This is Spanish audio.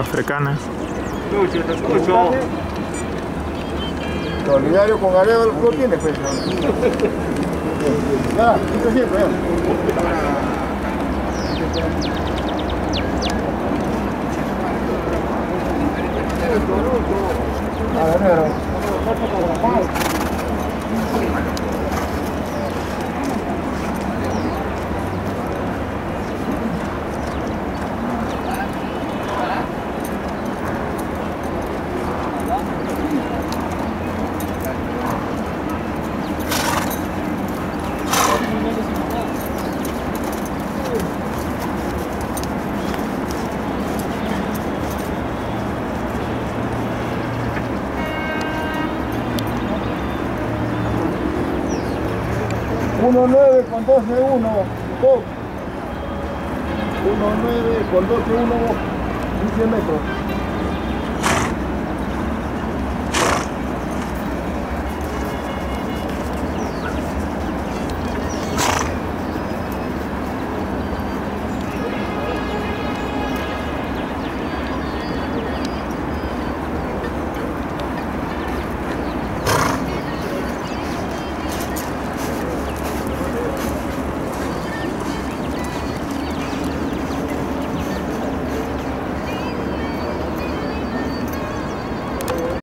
afroafricanas. Solidario con Areva lo tiene, pues. Ya, esto 1-9 con 12-1, top. 1-9 con 12-1, 15 metros.